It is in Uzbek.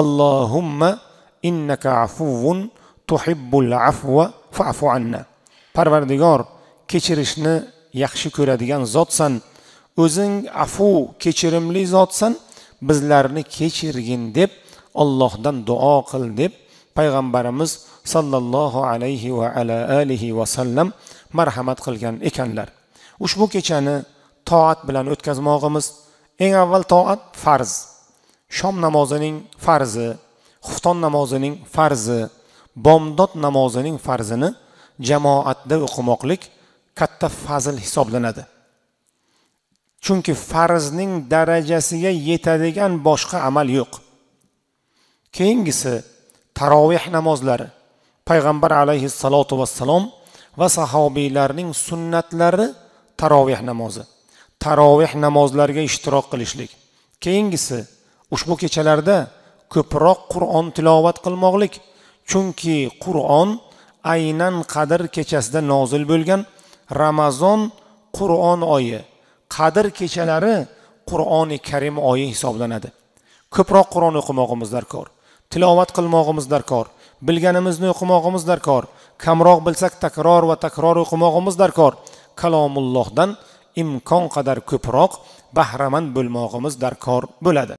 allohumma innaka afuvun tuhibbul afva fa'fu anna. Parvardigor kechirishni yaxshi ko'radigan zotsan o'zing afu kechirimli zotsan bizlarni kechirgin deb ollohdan duo qil deb payg'ambarimiz sollallohu alayhi va ala alihi vasallam marhamat qilgan ekanlar. Ushbu kechani toat bilan o'tkazmog'imiz. Eng avval toat farz. Shom namozining farzi xufton namozining farzi bomdod namozining farzini jamoatda o'qimoqlik katta fazil hisoblanadi. Chunki farzning darajasiga yetadigan boshqa amal yo'q. Keyingisi taroveh namozlari payg'ambar alayhissalotu vassalom va sahobiylarning sunnatlari taroveh namozi. Taroveh namozlariga ishtirok qilishlik. Keyingisi ushbu kechalarda ko'proq qur'on tilovat qilmoqlik. Chunki qur'on aynan qadr kechasida nozil bo'lgan ramazon qur'on oyi. Qadr kechalari qur'oni karim oyi hisoblanadi. Ko'proq qur'on o'qimog'imiz darkor. Tilovat qilmog'imiz darkor. Bilganimizni o'qimog'imiz darkor. Kamroq bilsak takror va takror o'qimog'imiz darkor. Kalomullohdan imkon qadar ko'proq bahramand bo'lmog'imiz darkor bo'ladi.